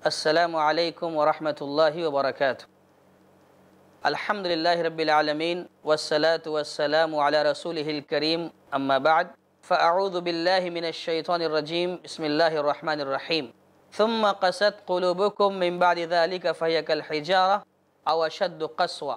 السلام عليكم ورحمة الله وبركاته. الحمد لله رب العالمين والصلاة والسلام على رسوله الكريم. أما بعد فأعوذ بالله من الشيطان الرجيم. بسم الله الرحمن الرحيم. ثم قست قلوبكم من بعد ذلك فهي كالحجارة أو أشد قسوة.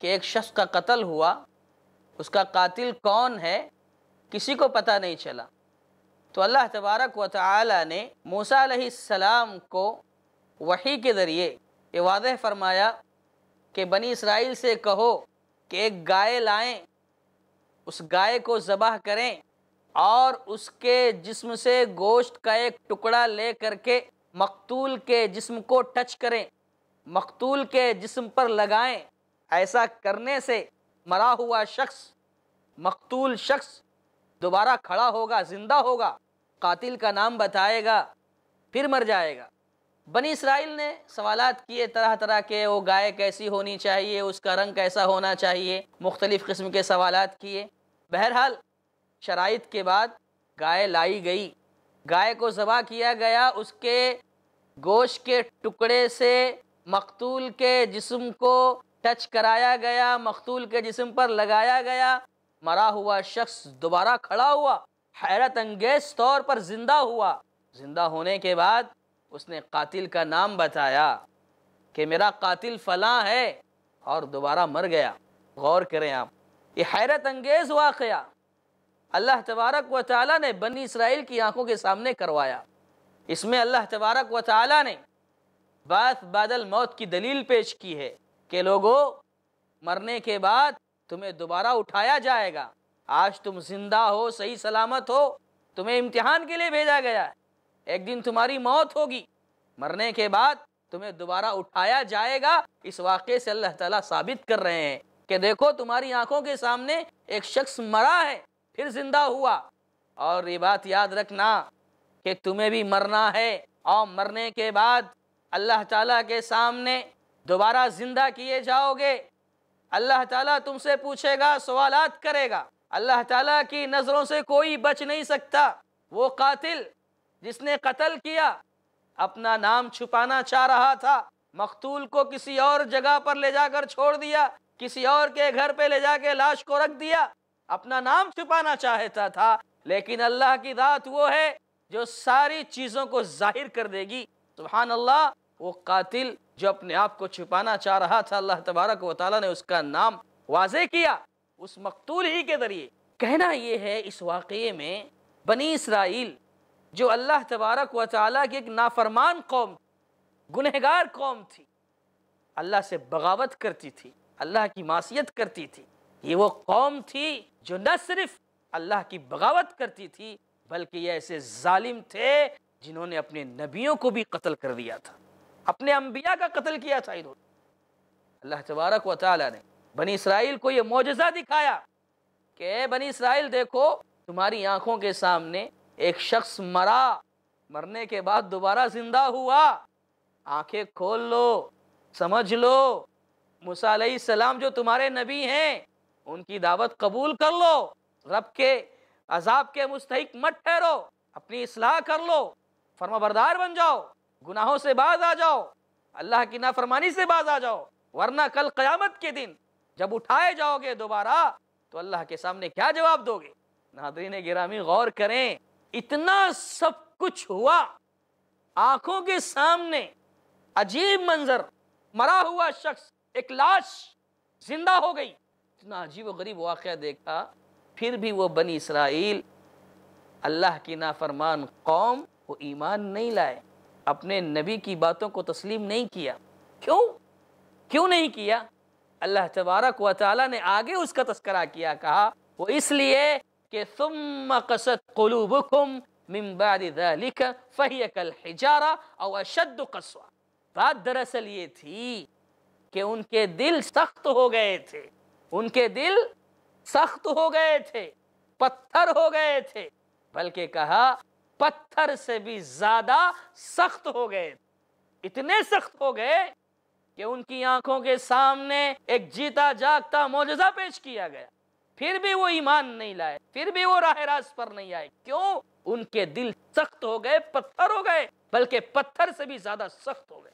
کہ ایک شخص کا قتل ہوا، اس کا قاتل کون ہے، کسی کو پتہ نہیں چلا۔ تو اللہ تبارک و تعالی نے موسیٰ علیہ السلام کو وحی کے ذریعے یہ واضح فرمایا کہ بنی اسرائیل سے کہو کہ ایک گائے لائیں، اس گائے کو ذبح کریں اور اس کے جسم سے گوشت کا ایک ٹکڑا لے کر کے مقتول کے جسم کو ٹچ کریں، مقتول کے جسم پر لگائیں۔ ایسا کرنے سے مرا ہوا شخص، مقتول شخص دوبارہ کھڑا ہوگا، زندہ ہوگا، قاتل کا نام بتائے گا، پھر مر جائے گا۔ بنی اسرائیل نے سوالات کیے طرح طرح کے، وہ گائے کیسی ہونی چاہیے، اس کا رنگ کیسا ہونا چاہیے، مختلف قسم کے سوالات کیے۔ بہرحال، شرائط کے بعد گائے لائی گئی۔ گائے کو ذبح کیا گیا، اس کے گوشت کے ٹکڑے سے مقتول کے جسم کو ٹچ کرایا گیا، مقتول کے جسم پر لگایا گیا۔ مرا ہوا شخص دوبارہ کھڑا ہوا، حیرت انگیز طور پر زندہ ہوا۔ زندہ ہونے کے بعد اس نے قاتل کا نام بتایا کہ میرا قاتل فلاں ہے اور دوبارہ مر گیا۔ غور کریں آپ، یہ حیرت انگیز واقعہ۔ اللہ تبارک و تعالیٰ نے بنی اسرائیل کی آنکھوں کے سامنے کروایا۔ اس میں اللہ تبارک و تعالیٰ نے بات بادل موت کی دلیل پیش کی ہے۔ کہ لوگوں مرنے کے بعد تمہیں دوبارہ اٹھایا جائے گا۔ آج تم زندہ ہو، صحیح سلامت ہو، تمہیں امتحان کے لیے بھیجا گیا ہے۔ ایک دن تمہاری موت ہوگی۔ مرنے کے بعد تمہیں دوبارہ اٹھایا جائے گا۔ اس واقعے سے اللہ تعالیٰ ثابت کر رہے ہیں کہ دیکھو، تمہاری آنکھوں کے سامنے ایک شخص مرا ہے، پھر زندہ ہوا۔ اور یہ بات یاد رکھنا کہ تمہیں بھی مرنا ہے۔ اور مرنے کے بعد اللہ تعالیٰ کے سامنے دوبارہ زندہ کیے جاؤ گے۔ اللہ تعالیٰ تم سے پوچھے گا، سوالات کرے گا۔ اللہ تعالیٰ کی نظروں سے کوئی بچ نہیں سکتا۔ وہ قاتل جس نے قتل کیا، اپنا نام چھپانا چاہ رہا تھا، مقتول کو کسی اور جگہ پر لے جا کر چھوڑ دیا، کسی اور کے گھر پہ لے جا کے لاش کو رکھ دیا، اپنا نام چھپانا چاہتا تھا۔ لیکن اللہ کی ذات وہ ہے جو ساری چیزوں کو ظاہر کر دے گی۔ سبحان اللہ وہ قاتل جو اپنے آپ کو چھپانا چاہ رہا تھا، اللہ تبارک و تعالیٰ نے اس کا نام واضح کیا۔ اس مقتول ہی کے ذریعے۔ کہنا یہ ہے، اس واقعے میں بنی اسرائیل، جو اللہ تبارک و تعالیٰ کی ایک نافرمان قوم، گنہگار قوم تھی۔ اللہ سے بغاوت کرتی تھی، اللہ کی معصیت کرتی تھی۔ یہ وہ قوم تھی جو نہ صرف اللہ کی بغاوت کرتی تھی، بلکہ یہ ایسے ظالم تھے جنہوں نے اپنے نبیوں کو بھی قتل کر دیا تھا۔ اپنے انبیاء کا قتل کیا تھا انہوں نے۔ اللہ تبارک و تعالیٰ نے بنی اسرائیل کو یہ معجزہ دکھایا کہ اے بنی اسرائیل دیکھو، تمہاری آنکھوں کے سامنے ایک شخص مرا، مرنے کے بعد دوبارہ زندہ ہوا۔ آنکھیں کھول لو، سمجھ لو، موسیٰ علیہ السلام جو تمہارے نبی ہیں، ان کی دعوت قبول کر لو، رب کے عذاب کے مستحق مت ٹھہرو، اپنی اصلاح کر لو، فرما بردار بن جاؤ۔ گناہوں سے باز آ جاؤ، اللہ کی نافرمانی سے باز آ جاؤ، ورنہ کل قیامت کے دن جب اٹھائے جاؤ گے دوبارہ، تو اللہ کے سامنے کیا جواب دو گے؟ ناظرین گرامی، غور کریں، اتنا سب کچھ ہوا، آنکھوں کے سامنے عجیب منظر، مرا ہوا شخص، ایک لاش زندہ ہو گئی۔ اتنا عجیب و غریب واقعہ دیکھا، پھر بھی وہ بنی اسرائیل اللہ کی نافرمان قوم وہ ایمان نہیں لائے۔ اپنے نبی کی باتوں کو تسلیم نہیں کیا۔ کیوں؟ کیوں نہیں کیا؟ اللہ تبارک و تعالیٰ نے آگے اس کا تذکرہ کیا، کہا، وہ اس لیے کہ ثم قصد قلوبکم من بعد ذلك فہی کالحجارہ او اشد قصوہ بات دراصل یہ تھی کہ ان کے دل سخت ہو گئے تھے۔ ان کے دل سخت ہو گئے تھے، پتھر ہو گئے تھے۔ بلکہ کہا پتھر سے بھی زیادہ سخت ہو گئے۔ اتنے سخت ہو گئے کہ ان کی آنکھوں کے سامنے ایک جیتا جاگتا معجزہ پیش کیا گیا۔ پھر بھی وہ ایمان نہیں لائے، پھر بھی وہ راہ راست پر نہیں آئے۔ کیوں؟ ان کے دل سخت ہو گئے، پتھر ہو گئے، بلکہ پتھر سے بھی زیادہ سخت ہو گئے۔